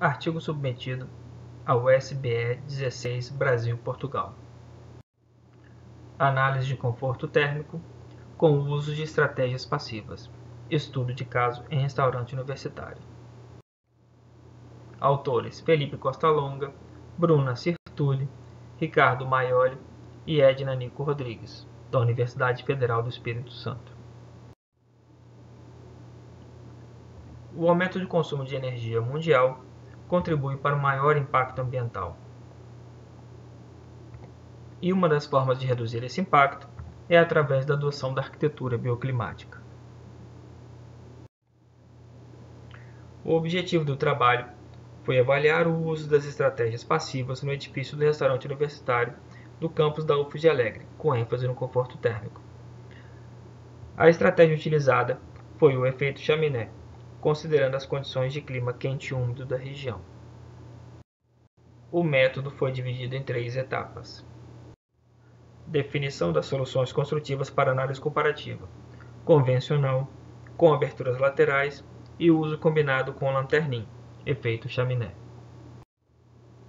Artigo submetido ao SBE 16 Brasil-Portugal. Análise de conforto térmico com o uso de estratégias passivas. Estudo de caso em restaurante universitário. Autores: Felipe Costa Longa, Bruna Cirtuli, Ricardo Maioli e Edna Nico Rodrigues, da Universidade Federal do Espírito Santo. O aumento de consumo de energia mundial contribui para o maior impacto ambiental. E uma das formas de reduzir esse impacto é através da adoção da arquitetura bioclimática. O objetivo do trabalho foi avaliar o uso das estratégias passivas no edifício do restaurante universitário do campus da UFG Alegre, com ênfase no conforto térmico. A estratégia utilizada foi o efeito chaminé, considerando as condições de clima quente e úmido da região. O método foi dividido em três etapas. Definição das soluções construtivas para análise comparativa, convencional, com aberturas laterais e uso combinado com lanternim, efeito chaminé.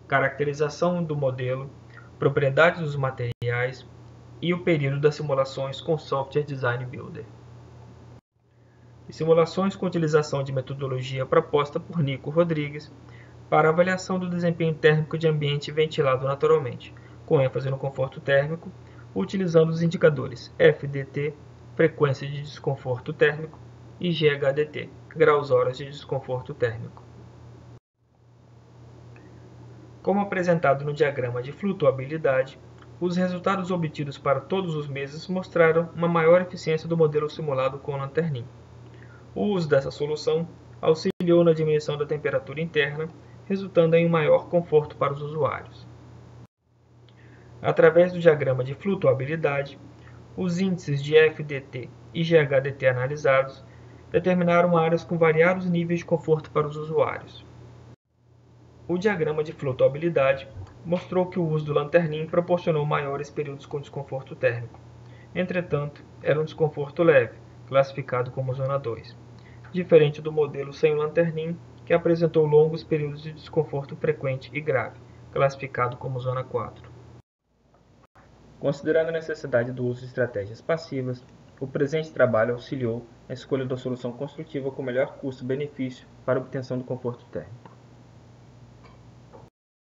Caracterização do modelo, propriedades dos materiais e o período das simulações com Software Design Builder e simulações com utilização de metodologia proposta por Nico Rodrigues para avaliação do desempenho térmico de ambiente ventilado naturalmente, com ênfase no conforto térmico, utilizando os indicadores FDT, frequência de desconforto térmico, e GHDT, graus horas de desconforto térmico. Como apresentado no diagrama de flutuabilidade, os resultados obtidos para todos os meses mostraram uma maior eficiência do modelo simulado com Lanternin. O uso dessa solução auxiliou na diminuição da temperatura interna, resultando em um maior conforto para os usuários. Através do diagrama de flutuabilidade, os índices de FDT e GHDT analisados determinaram áreas com variados níveis de conforto para os usuários. O diagrama de flutuabilidade mostrou que o uso do lanternim proporcionou maiores períodos com desconforto térmico. Entretanto, era um desconforto leve, classificado como zona 2 diferente do modelo sem o lanternim, que apresentou longos períodos de desconforto frequente e grave, classificado como zona 4. Considerando a necessidade do uso de estratégias passivas, o presente trabalho auxiliou na escolha da solução construtiva com melhor custo-benefício para obtenção do conforto térmico.